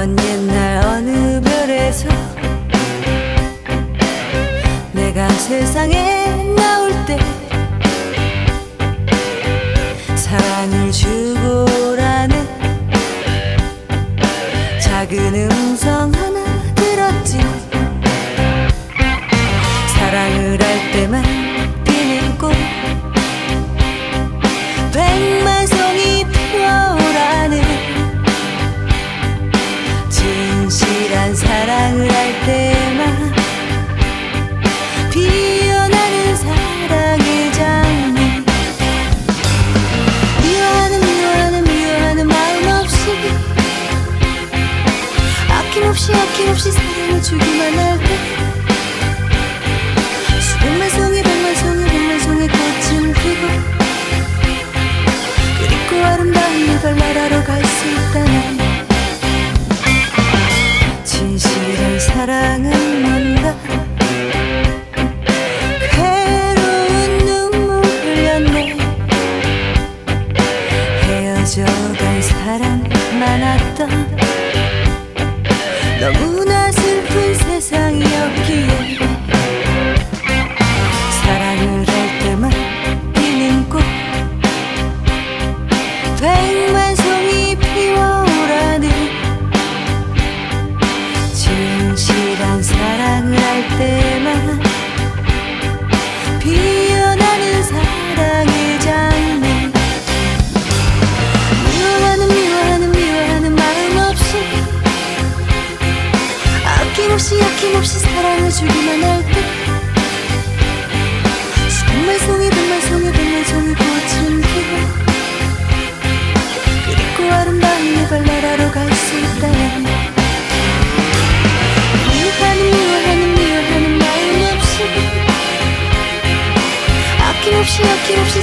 먼 옛날 어느 별에서 내가 세상에 나올 때 사랑을 주고라는 작은 음성 아낌없이 아낌없이 사랑을 주기만 할때 수백만 송이 백만 송이 백만 송이 꽃은 피고 그리고 아름다운 이별 나라로 갈수 있다는 진실한 사랑은 뭔가? 괴로운 눈물 흘렸네 헤어져간 사람 많았던 The 없이 아낌없이 사랑을 주기만 할때 수백만 송이 백만 송이 백만 송이 꽃은 피고 그리고 아름다운 이별 나라로 갈 수 있다면 미워하는 미워하는 미워하는 마음 없이 아낌없이 아낌없이